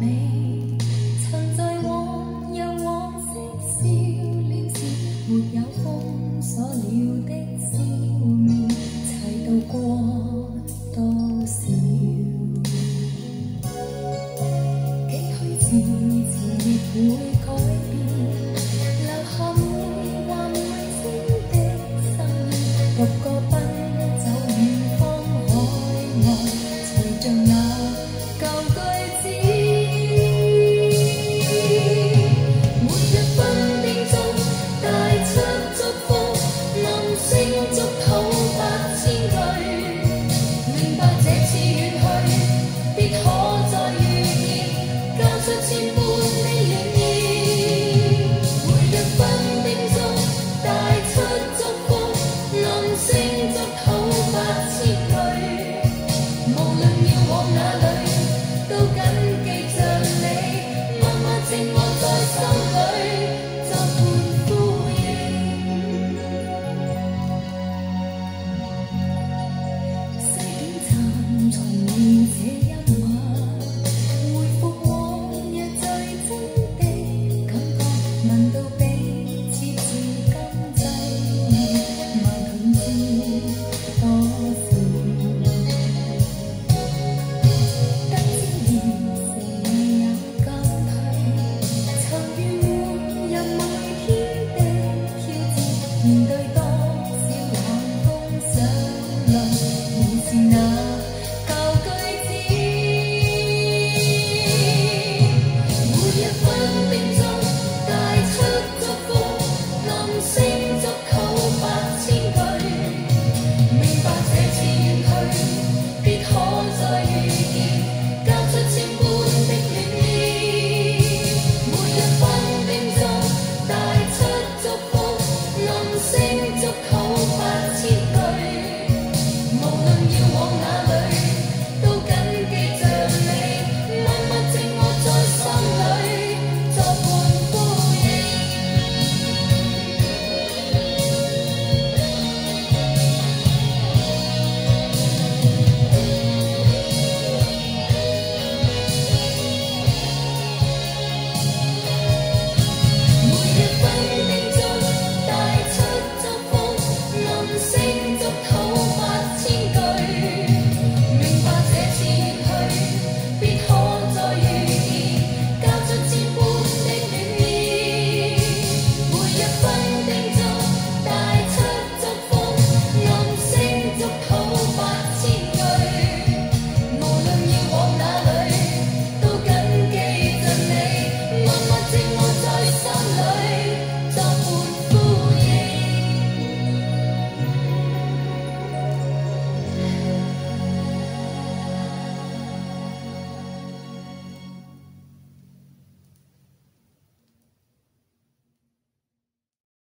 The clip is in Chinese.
美，曾在往日往昔笑脸前，没有封所了的少，齐度过多少？几许痴情亦会改变。Because